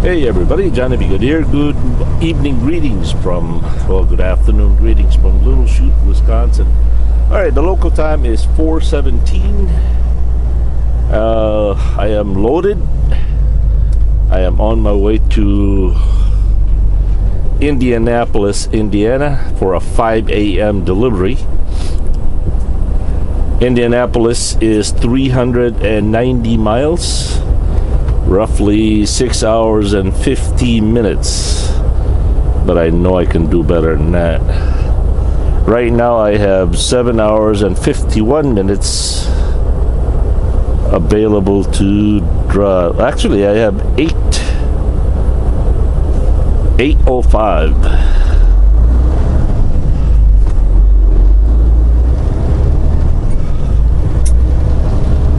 Hey everybody, Johnny B. Good here. Good evening greetings from, well, good afternoon greetings from Little Chute, Wisconsin. All right, the local time is 417. Uh, I am loaded. I am on my way to Indianapolis, Indiana for a 5 a.m. delivery. Indianapolis is 390 miles roughly six hours and 15 minutes. But I know I can do better than that. Right now, I have seven hours and 51 minutes available to drive. Actually, I have eight. 805.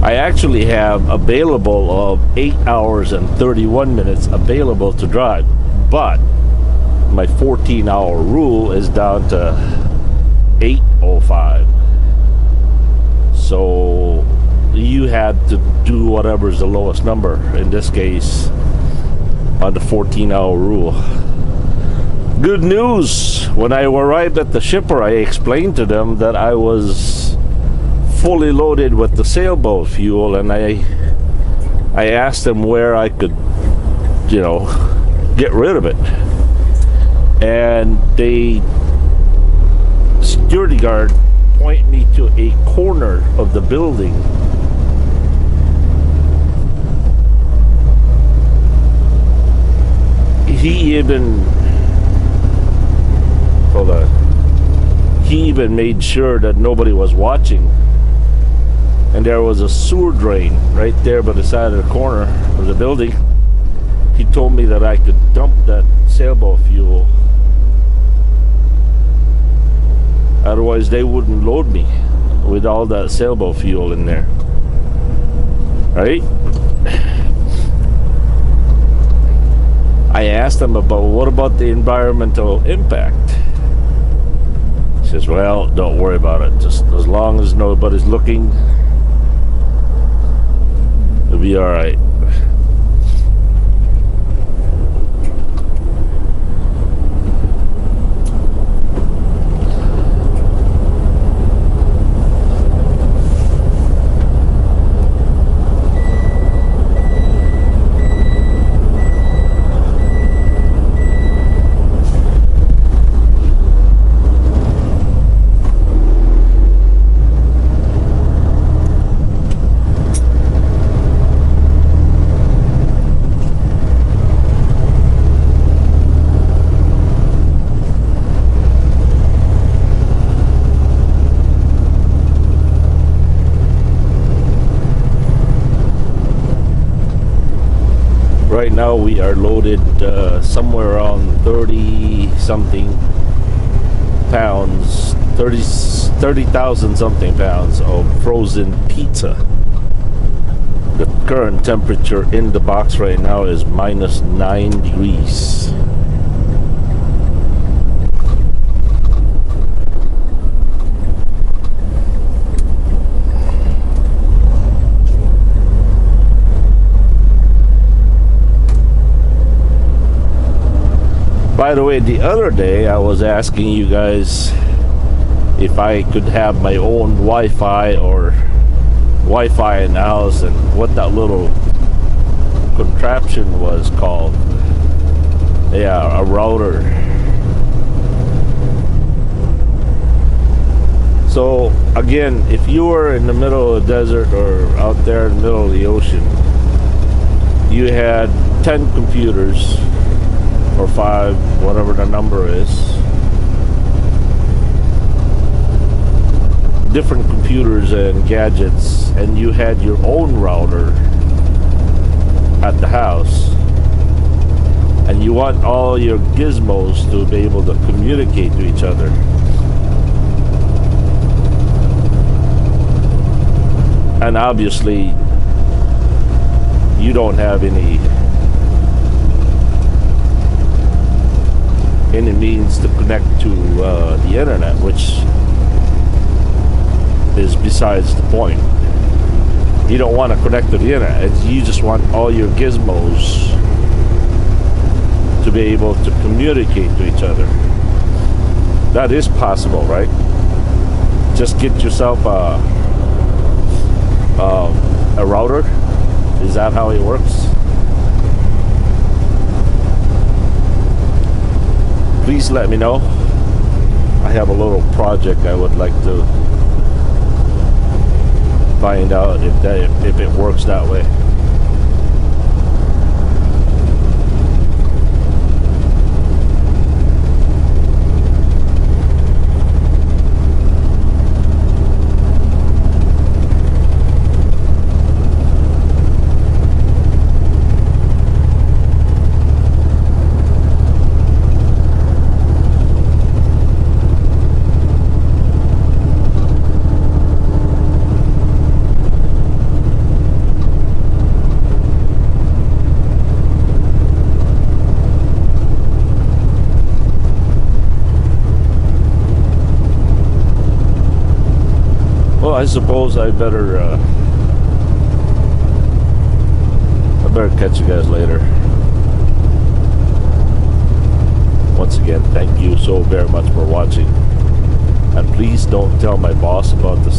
I actually have available of 8 hours and 31 minutes available to drive, but my 14 hour rule is down to 805. So you had to do whatever is the lowest number, in this case, on the 14 hour rule. Good news! When I arrived at the shipper, I explained to them that I was fully loaded with the sailboat fuel and I I asked them where I could you know get rid of it. And they security guard point me to a corner of the building. He even hold on. He even made sure that nobody was watching and there was a sewer drain right there by the side of the corner of the building. He told me that I could dump that sailboat fuel. Otherwise, they wouldn't load me with all that sailboat fuel in there. Right? I asked him about what about the environmental impact. He says, "Well, don't worry about it. Just as long as nobody's looking, It'll be alright. right now we are loaded uh, somewhere around 30 something pounds 30 30,000 something pounds of frozen pizza. The current temperature in the box right now is minus 9 degrees By the way, the other day I was asking you guys if I could have my own Wi-Fi or Wi-Fi in the house and what that little contraption was called. Yeah, a router. So again, if you were in the middle of the desert or out there in the middle of the ocean, you had 10 computers or five, whatever the number is. Different computers and gadgets, and you had your own router at the house. And you want all your gizmos to be able to communicate to each other. And obviously, you don't have any any means to connect to uh, the internet, which is besides the point. You don't want to connect to the internet. You just want all your gizmos to be able to communicate to each other. That is possible, right? Just get yourself a, a, a router. Is that how it works? Please let me know. I have a little project I would like to find out if that if, it works that way. I suppose I better uh, I better catch you guys later. Once again, thank you so very much for watching. And please don't tell my boss about fuel.